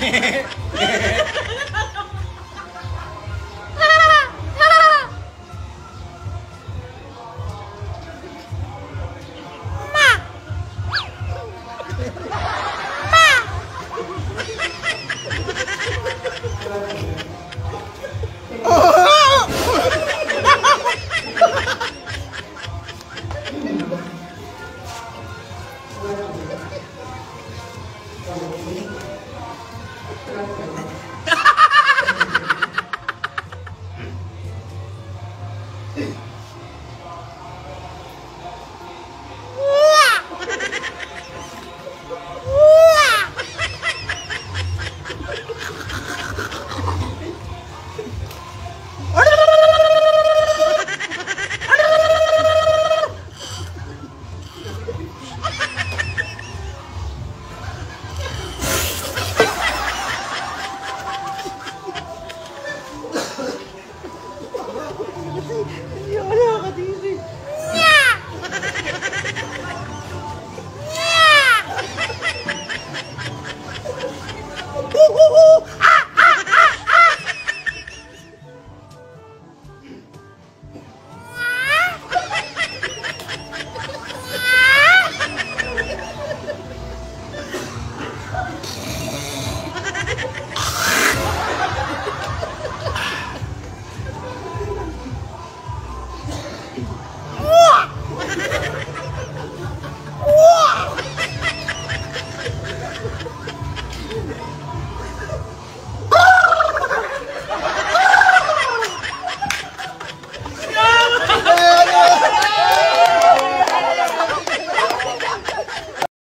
Hehehehe Gracias. Kasi hindi ako nakakadiri. Nya! Nya!